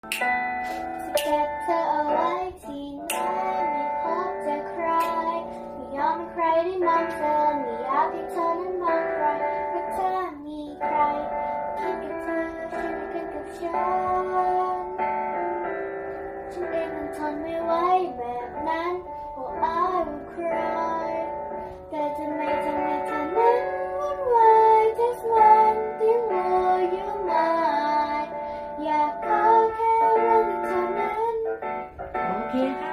Together all eighteen men, we hugged and cried. We on a crazy mountain, we up it on a mountain cry. But time we cry, keep it up, keep it conception. Together on my way, man. 平